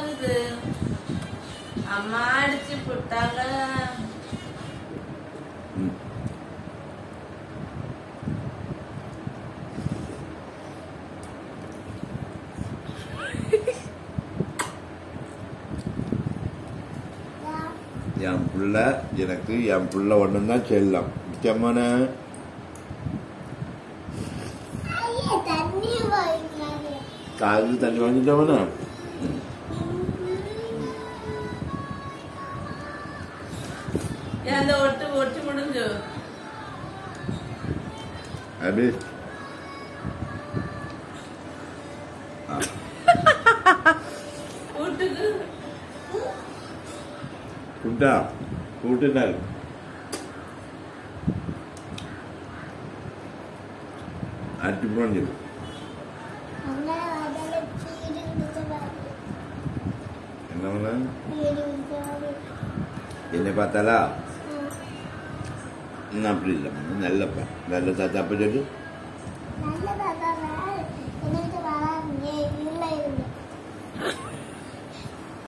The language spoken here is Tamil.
வருது அம்மா அடிச்சு போட்டாங்க. என் புள்ள எனக்கு என் புள்ள ஒன்றும் தான் செல்லம் முக்கியமான ஐயே, தண்ணி வாங்கினாரு. காலையில் தண்ணி வாங்கிட்டவனா എന്താ ഒട്ട് ഒട്ടി മുടിഞ്ഞു അബി. കൂട്ടാ. കൂട്ടിട്ടാൽ. അറ്റിപ്പുറം ചെയ്തു എന്നാ പറഞ്ഞ? ഇനി പത്തല. அப்படி இல்லை நல்லப்பா. நல்ல தாத்தா அப்படி சொல்லு